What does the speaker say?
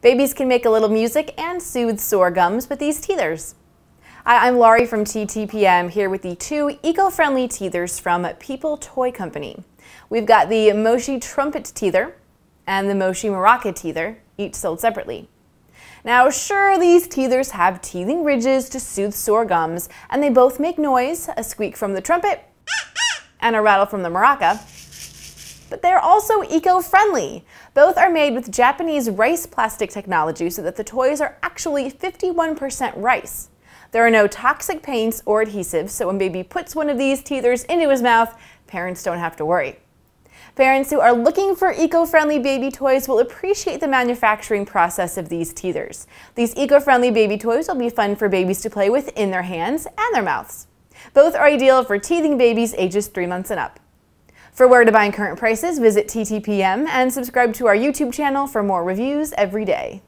Babies can make a little music and soothe sore gums with these teethers. Hi, I'm Laurie from TTPM here with the two eco-friendly teethers from People Toy Company. We've got the Mochi Trumpet Teether and the Mochi Maraca Teether, each sold separately. Now, sure, these teethers have teething ridges to soothe sore gums, and they both make noise, a squeak from the trumpet and a rattle from the maraca, but they're also eco-friendly. Both are made with Japanese rice plastic technology so that the toys are actually 51% rice. There are no toxic paints or adhesives, so when baby puts one of these teethers into his mouth, parents don't have to worry. Parents who are looking for eco-friendly baby toys will appreciate the manufacturing process of these teethers. These eco-friendly baby toys will be fun for babies to play with in their hands and their mouths. Both are ideal for teething babies ages 3 months and up. For where to buy current prices, visit TTPM and subscribe to our YouTube channel for more reviews every day.